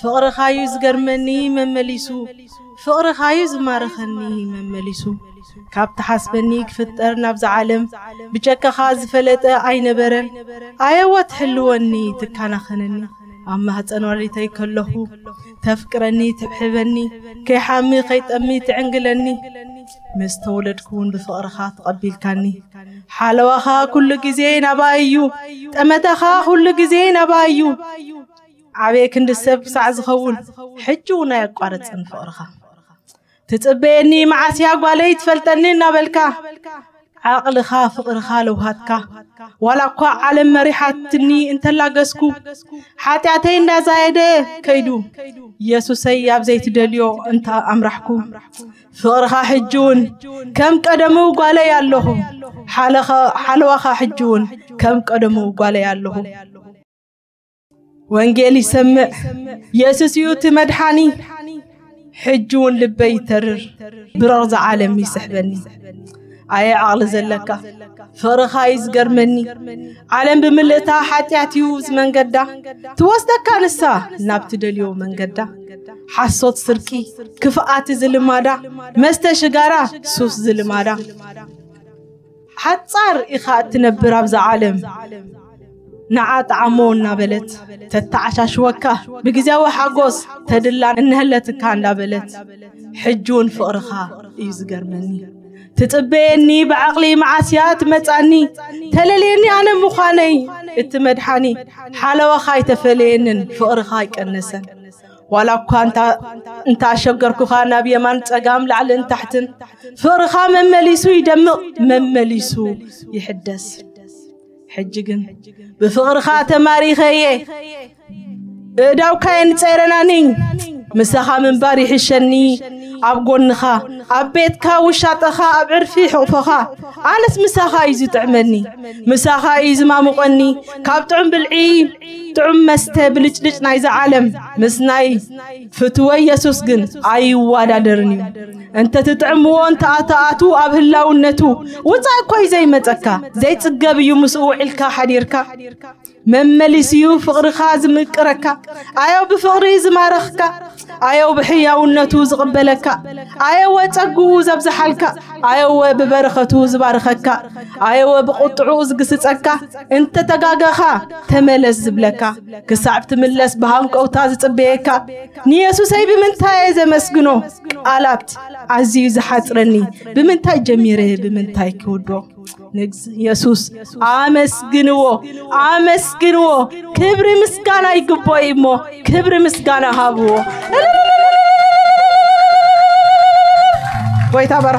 ፍቕርኻዩ ዝገርመኒ መመሊሱ ፍቕርኻዩ ዝማርኸኒ መመሊሱ ካብቲ ሓስበኒ ክፍጠር ናብዚ ዓለም ብጨካኻ ዝፈለጠ ኣይነበረን ኣየወ ትሕልወኒ ትካናኸነኒ ኣብ ማህፀን ወሊተይ ከለኹ ተፍቅረኒ ትብሕበኒ ከይሓሚ ከይጠሚ ትዕንግለኒ ምስ ተወለድኩ እውን ብፍቕርኻ ተቐቢልካኒ ሓለዋኻ ኩሉ ግዜ ናባ እዩ ጠመተኻ ኩሉ ግዜ ናባ እዩ عبي كند السب ساعة خون حجونا قارت سنف أرخا تتبيني معاسيا قوالي تفلتني نابلكا عقل خاف إرخالو هاتكا ولا قوى عالم مريحاتني انت لاقسكو حتى دا زايدة كيدو يسو سياب زيت دليو انت أمرحكو فقرخا حجون كم قدمو قوالي اللهم حالخا حلوخا حجون كم قدمو قوالي اللهم وانجيل يسمع يسوس يوت مدحاني حجون لبي ترر بررز عالم يسحبني أي عقل زلكا فرخاي زقرمني عالم بملئتا حتي يوز من قدا توسدك كانسا نابتد اليوم من قدا حصوت سركي كفاءات زلمادا مستشقارا سوس زلمادا حتصار إخاء تنبر أبز عالم ንዓ ጣዕሞ እናበለት ተተዓሻሽወካ ብግዜያዊ ሓጎስ ተድላ እንህለትካ እንዳበለት ሕጂ እውን ፍቕርኻ እዩ ዝገርመኒ ትጽበየኒ ብዓቕሊ መዓስያ ትመጻኒ ተለልየኒ ኣነ ምዃነይ እቲ መድሓኒ ሓለዋኻ ኣይተፈለየንን ፍቕርኻ ኣይቀነሰን ዋላ እኳ እንታሸገርኩኻ ናብ የማን ጸጋም ላዕልን ታሕትን ፍቕርኻ መመሊሱ ይደምቕ መመሊሱ ይሕደስ ሕጂ ግን ብፍቕርኻ ተማሪኸየ እዳውካየ ንጸይረናኒ ምሳኻ ምንባር ይሕሸኒ ኣብ ጎንኻ ኣብ ቤትካ ውሻጠኻ ኣብ ዕርፊ ሕቑፎኻ ኣነስ ምሳኻ እዩ ዝጥዕመኒ ምሳኻ እዩ ዝማሙቐኒ ካብ ጥዑም ብልዒ ጥዑም መስተ ብልጭልጭ ናይዚ ዓለም ምስ ናይ ፍትወ ኢየሱስ ግን ኣይዋዳደርን እዩ እንተ ትጥዕምዎ እንተኣተኣቱ ኣብ ህላውነቱ ውፃእ እኮ እዩ ዘይመፀካ ዘይጽገብ እዩ ምስኡ ውዒልካ ሓዲርካ መመሊስ እዩ ፍቕርኻ ዝምቅረካ ኣየው ብፍቕሪ ዝማረኽካ ኣየው ብሕያውነቱ ዝቕበለካ ኣየወ ጸጉኡ ዘብዝሓልካ ኣየወ ብበረኸቱ ዝባርኸካ ኣየወ ብቕጥዑ ዝግስጸካ እንተ ተጋገኻ ተመለስ ዝብለካ ክሳዕ ትምለስ ብሃንቀውታ ዝጽበየካ ንየሱሰይ ብምንታይ እየ ዘመስግኖ ቃላት ኣዝዩ ዝሓፅረኒ ብምንታይ ጀሚረ ብምንታይ ክውዶ ንግስ ኢየሱስ አመስግንዎ አመስግንዎ። ክብር ምስጋና ይግቦ ይሞ ክብር ምስጋና ሀብዎ። ጎይታ በራ